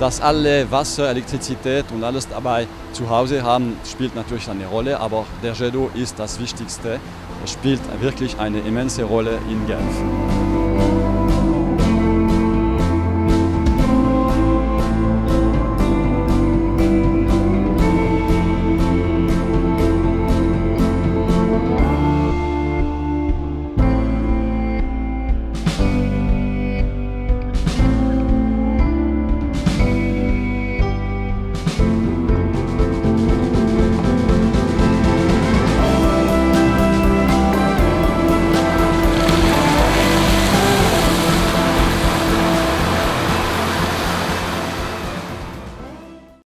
Dass alle Wasser, Elektrizität und alles dabei zu Hause haben, spielt natürlich eine Rolle, aber der Jet ist das Wichtigste. Er spielt wirklich eine immense Rolle in Genf.